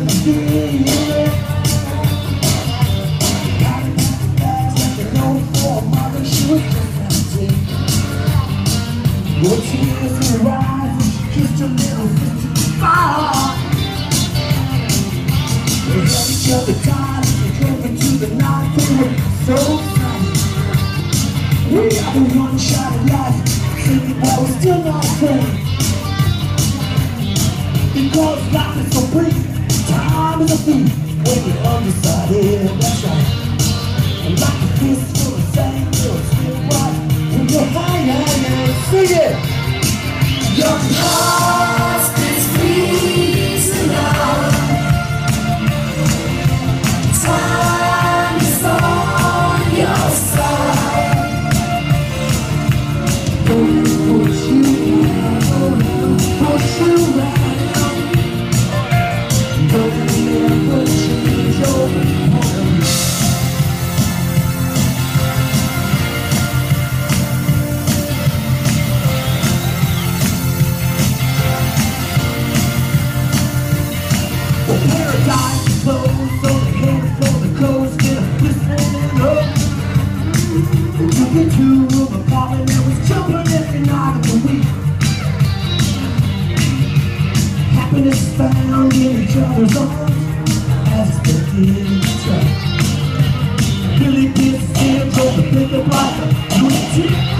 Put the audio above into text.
in the field. Got a bags like a note for a mother, she was just 17. Your tears in her eyes kissed her little sister goodbye. They held each other tight they drove into the night. They were so tight. We are the one shot of life, thinking that we're still not friends. Because life is so brief, time is a thief when you're undecided. That's right. And like a fist full of sand, you'll slip right when you're high, high, high. Sing it! Your heart is freezing now. Time is on your side. Don't push you down, push you down. We took a two-room apartment that was jumping every night of the week. Happiness found in each other's arms as the kids track. Billy gets the like a